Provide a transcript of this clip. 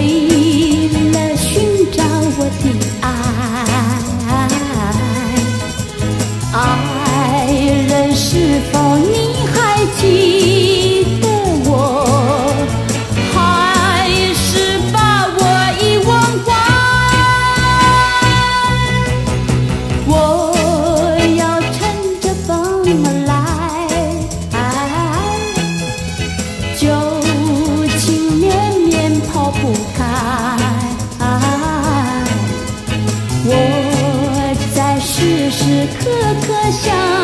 say. 时时刻刻想。